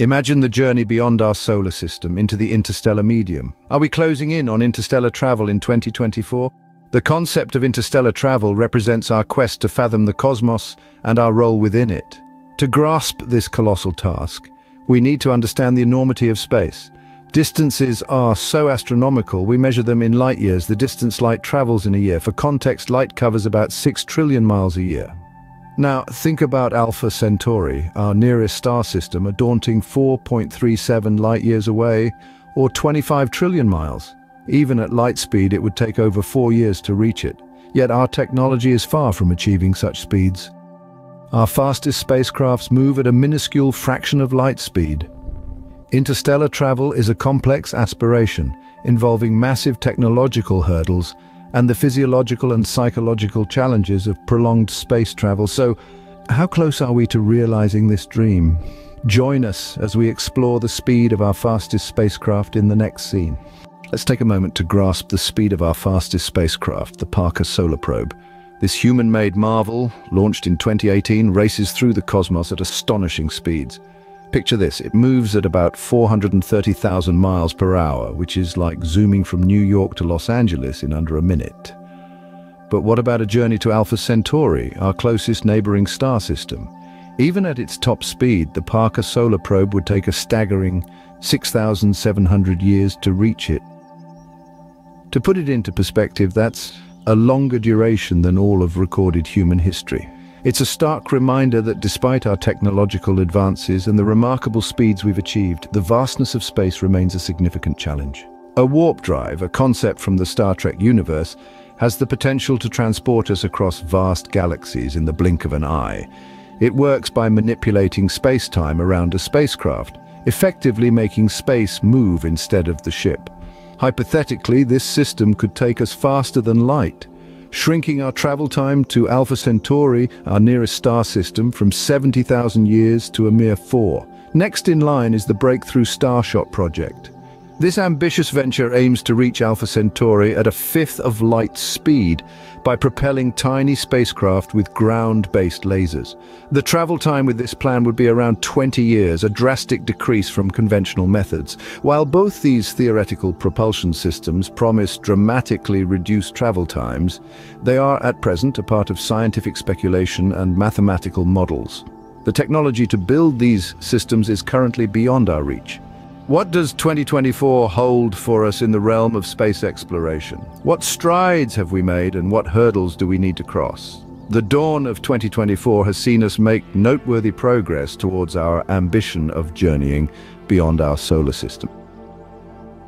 Imagine the journey beyond our solar system into the interstellar medium. Are we closing in on interstellar travel in 2024? The concept of interstellar travel represents our quest to fathom the cosmos and our role within it. To grasp this colossal task, we need to understand the enormity of space. Distances are so astronomical, we measure them in light years, the distance light travels in a year. For context, light covers about 6 trillion miles a year. Now, think about Alpha Centauri, our nearest star system, a daunting 4.37 light-years away, or 25 trillion miles. Even at light speed, it would take over four years to reach it. Yet our technology is far from achieving such speeds. Our fastest spacecrafts move at a minuscule fraction of light speed. Interstellar travel is a complex aspiration, involving massive technological hurdles and the physiological and psychological challenges of prolonged space travel. So, how close are we to realizing this dream? Join us as we explore the speed of our fastest spacecraft in the next scene. Let's take a moment to grasp the speed of our fastest spacecraft, the Parker Solar Probe. This human-made marvel, launched in 2018, races through the cosmos at astonishing speeds. Picture this, it moves at about 430,000 miles per hour, which is like zooming from New York to Los Angeles in under a minute. But what about a journey to Alpha Centauri, our closest neighboring star system? Even at its top speed, the Parker Solar Probe would take a staggering 6,700 years to reach it. To put it into perspective, that's a longer duration than all of recorded human history. It's a stark reminder that despite our technological advances and the remarkable speeds we've achieved, the vastness of space remains a significant challenge. A warp drive, a concept from the Star Trek universe, has the potential to transport us across vast galaxies in the blink of an eye. It works by manipulating space-time around a spacecraft, effectively making space move instead of the ship. Hypothetically, this system could take us faster than light, shrinking our travel time to Alpha Centauri, our nearest star system, from 70,000 years to a mere four. Next in line is the Breakthrough Starshot project. This ambitious venture aims to reach Alpha Centauri at a fifth of light speed by propelling tiny spacecraft with ground-based lasers. The travel time with this plan would be around 20 years, a drastic decrease from conventional methods. While both these theoretical propulsion systems promise dramatically reduced travel times, they are at present a part of scientific speculation and mathematical models. The technology to build these systems is currently beyond our reach. What does 2024 hold for us in the realm of space exploration? What strides have we made and what hurdles do we need to cross? The dawn of 2024 has seen us make noteworthy progress towards our ambition of journeying beyond our solar system.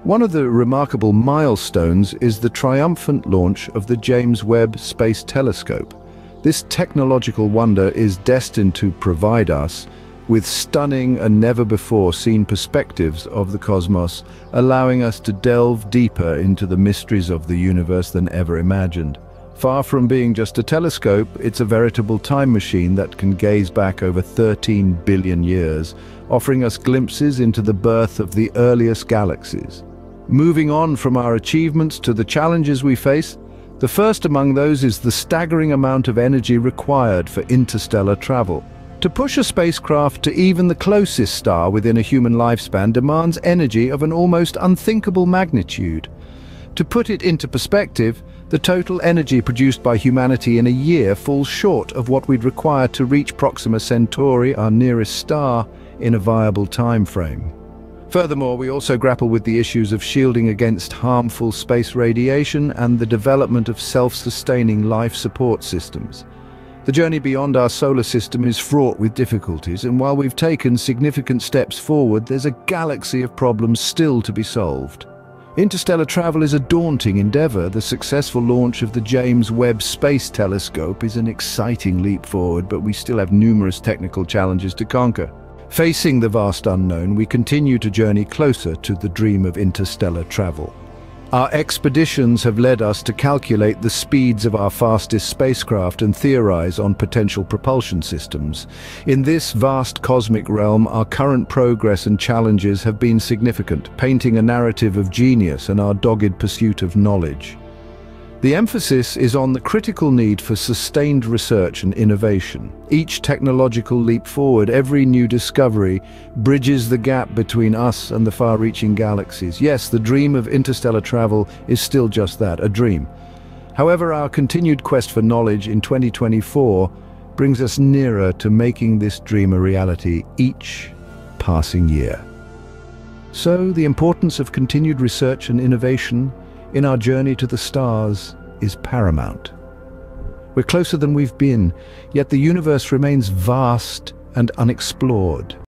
One of the remarkable milestones is the triumphant launch of the James Webb Space Telescope. This technological wonder is destined to provide us with stunning and never-before-seen perspectives of the cosmos, allowing us to delve deeper into the mysteries of the universe than ever imagined. Far from being just a telescope, it's a veritable time machine that can gaze back over 13 billion years, offering us glimpses into the birth of the earliest galaxies. Moving on from our achievements to the challenges we face, the first among those is the staggering amount of energy required for interstellar travel. To push a spacecraft to even the closest star within a human lifespan demands energy of an almost unthinkable magnitude. To put it into perspective, the total energy produced by humanity in a year falls short of what we'd require to reach Proxima Centauri, our nearest star, in a viable time frame. Furthermore, we also grapple with the issues of shielding against harmful space radiation and the development of self-sustaining life support systems. The journey beyond our solar system is fraught with difficulties, and while we've taken significant steps forward, there's a galaxy of problems still to be solved. Interstellar travel is a daunting endeavour. The successful launch of the James Webb Space Telescope is an exciting leap forward, but we still have numerous technical challenges to conquer. Facing the vast unknown, we continue to journey closer to the dream of interstellar travel. Our expeditions have led us to calculate the speeds of our fastest spacecraft and theorize on potential propulsion systems. In this vast cosmic realm, our current progress and challenges have been significant, painting a narrative of genius and our dogged pursuit of knowledge. The emphasis is on the critical need for sustained research and innovation. Each technological leap forward, every new discovery, bridges the gap between us and the far-reaching galaxies. Yes, the dream of interstellar travel is still just that, a dream. However, our continued quest for knowledge in 2024 brings us nearer to making this dream a reality each passing year. So, the importance of continued research and innovation in our journey to the stars is paramount. We're closer than we've been, yet the universe remains vast and unexplored.